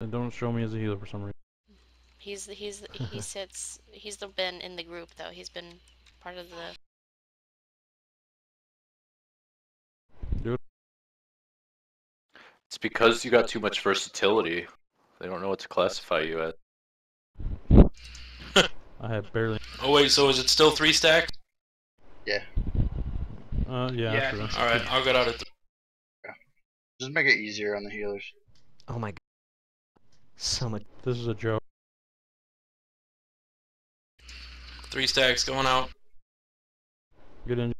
And don't show me as a healer for some reason. He's he's he sits he's the been in the group though. He's been part of the Dude. It's because you got too much versatility. They don't know what to classify you at. I have barely. Oh wait, so is it still three stack? Uh, yeah. Yeah. All right, I'll get out of. Th- Just make it easier on the healers. Oh my god. So much. This is a joke. three stacks going out. Good in.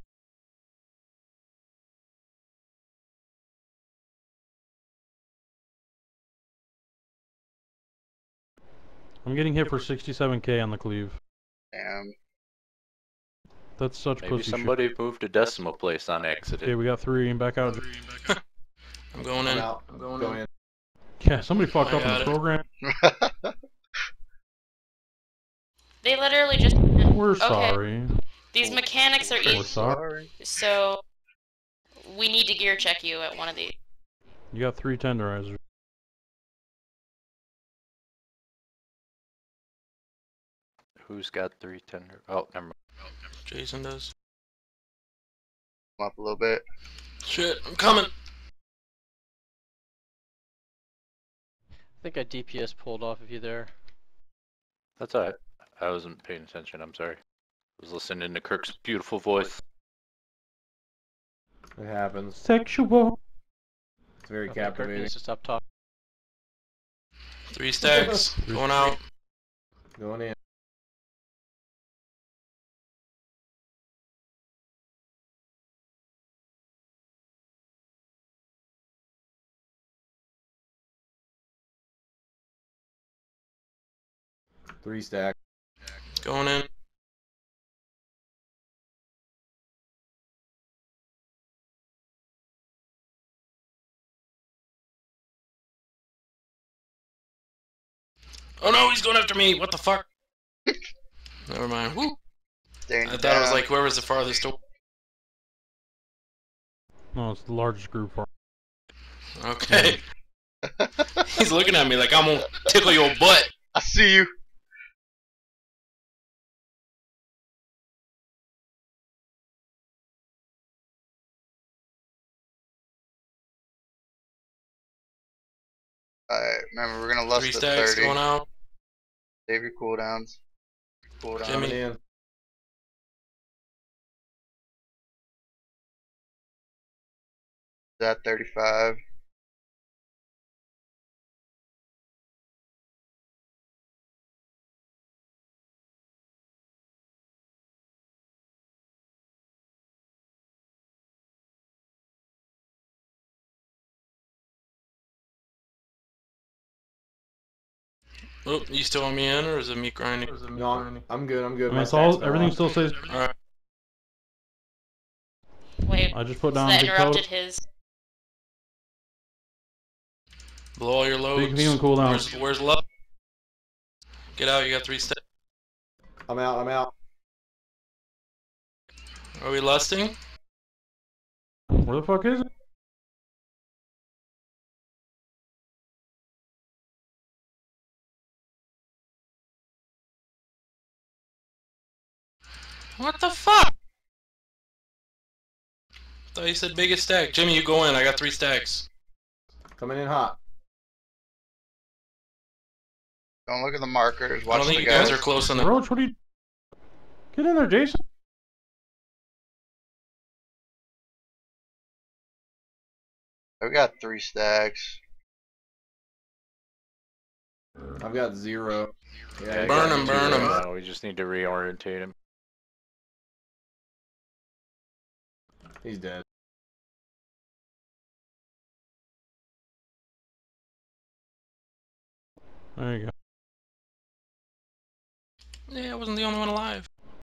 I'm getting hit for 67k on the cleave. Damn. That's such Maybe pussy shit. somebody moved a decimal place on Okay, accident. we got three and back out. I'm going in. I'm going in. Yeah, somebody oh fucked I up in the program. They literally just We're Okay. sorry. These mechanics are easy. We're easy, sorry. so we need to gear check you at one of these. You got three tenderizers. Who's got three tender? Oh, never mind. Jason does. Come up a little bit. Shit, I'm coming. I think I DPS pulled off of you there. That's alright. I wasn't paying attention. I'm sorry. I was listening to Kirk's beautiful voice. It happens. Sexual. It's very Okay, Kirk captivating. needs to stop talking. Three stacks going out. Going in. Three stack. Going in. Oh no, he's going after me. What the fuck? Never mind. Woo. Staring I you thought it was down. like whoever's the farthest away. No, it's the largest group for. Okay. he's looking at me like I'm gonna tickle your butt. I see you. Alright, remember we're gonna lust Three at stacks 30. going out. Save your cooldowns. Cooldown. Jimmy. Coming in. That 35. Oh, you still want me in, or is it me grinding? No, I'm, I'm good. I'm good. I mean, it's all, everything still says. Alright. Wait, I just put so down that big interrupted total. his. Blow all your loads. Big healing cooldown. Where's, where's love? Get out, you got three steps. I'm out. I'm out. Are we lusting? Where the fuck is it? What the fuck? thought you said biggest stack. Jimmy, you go in. I got three stacks. Coming in hot. Don't look at the markers. I Watch don't think the you guys guys. are close enough. Roach, what are you? Get in there, Jason. We got three stacks. I've got zero. Yeah, I Burn got him, burn zero. him. No, we just need to reorientate him. He's dead. There you go. Yeah, I wasn't the only one alive.